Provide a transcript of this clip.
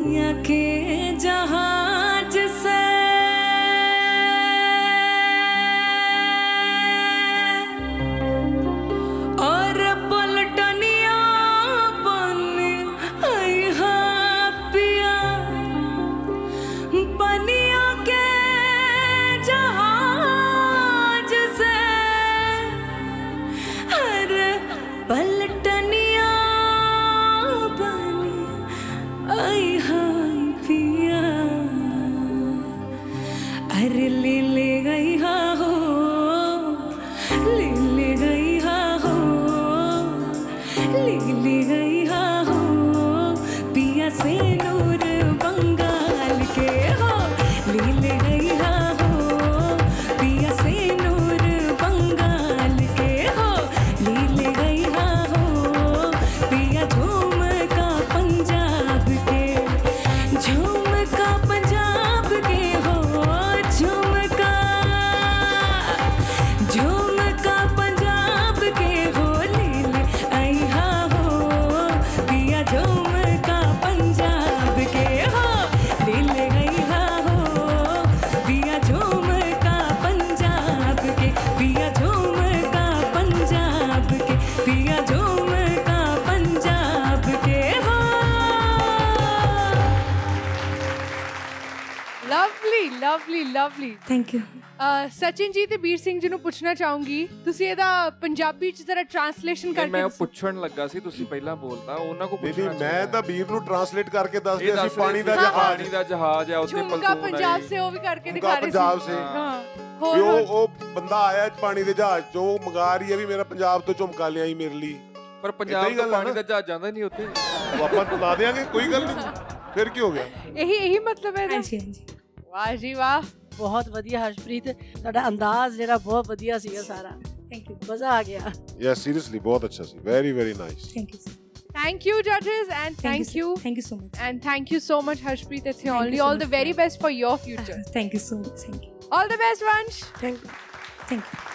दुनिया के जहाज़ से और पलटनिया बन पिया बनिया के जहाज़ से अरे पलटनिया पिया अरे ले ले lovely lovely lovely thank you Sachin ji ਤੇ ਵੀਰ ਸਿੰਘ ਜੀ ਨੂੰ ਪੁੱਛਣਾ ਚਾਹੂੰਗੀ ਤੁਸੀਂ ਇਹਦਾ ਪੰਜਾਬੀ ਚ ਜ਼ਰਾ ਟ੍ਰਾਂਸਲੇਸ਼ਨ ਕਰਕੇ ਮੈਂ। ਪੁੱਛਣ ਲੱਗਾ ਸੀ ਤੁਸੀਂ ਪਹਿਲਾਂ ਬੋਲਤਾ ਉਹਨਾਂ ਕੋ ਪੁੱਛਣਾ ਨਹੀਂ ਮੈਂ ਤਾਂ ਵੀਰ ਨੂੰ ਟਰਾਂਸਲੇਟ ਕਰਕੇ ਦੱਸ ਇਹ ਦਿਆ ਸੀ ਪਾਣੀ ਦਾ ਸੀ, ਜਹਾਜ਼। ਪਾਣੀ ਦਾ ਜਹਾਜ਼ ਹੈ ਉੱਤੇ ਪਲਟੂਨ ਪੰਜਾਬ ਆਈ ਸੇ ਉਹ ਵੀ ਕਰਕੇ ਦਿਖਾ ਰਹੇ ਪੰਜਾਬ ਸੀ। ਸੇ। ਹਾਂ ਵੀ। ਉਹ ਉਹ ਬੰਦਾ ਆਇਆ ਪਾਣੀ ਦੇ ਜਹਾਜ਼ ਚੋਂ ਉਹ ਮੰਗਾ ਰਹੀ ਹੈ ਵੀ ਮੇਰਾ ਪੰਜਾਬ ਤੋਂ ਝੁਮਕਾ ਲਿਆਈ ਮੇਰੇ ਲਈ। ਪਰ ਪੰਜਾਬ ਤੋਂ ਪਾਣੀ। ਦਾ ਜਹਾਜ਼ ਜਾਂਦਾ ਨਹੀਂ ਉੱਥੇ। ਉਹ ਆਪਾਂ ਲਾ ਦੇਾਂਗੇ ਕੋਈ ਗੱਲ ਨਹੀਂ। ਫਿਰ ਕੀ ਹੋ ਗਿਆ? ਇਹੀ ਇਹੀ ਮਤਲਬ ਹੈ ਇਹਦਾ? ਹਾਂਜੀ ਹਾਂਜੀ। ਵਾਹ ਜੀ ਵਾਹ ਬਹੁਤ ਵਧੀਆ ਹਰਸ਼ਪ੍ਰੀਤ ਤੁਹਾਡਾ ਅੰਦਾਜ਼ ਜਿਹੜਾ ਬਹੁਤ ਵਧੀਆ ਸੀਗਾ ਸਾਰਾ ਥੈਂਕ ਯੂ ਮਜ਼ਾ ਆ ਗਿਆ ਯਾ ਸੀਰੀਅਸਲੀ ਬਹੁਤ ਅੱਛਾ ਸੀ very very nice thank you Thank you, judges, and thank, thank you, you, Thank you so much. And thank you so much, Harshpreet Athioli. So All much. the very best for your future. thank you so much. Thank you. All the best, Vansh. Thank you. Thank you.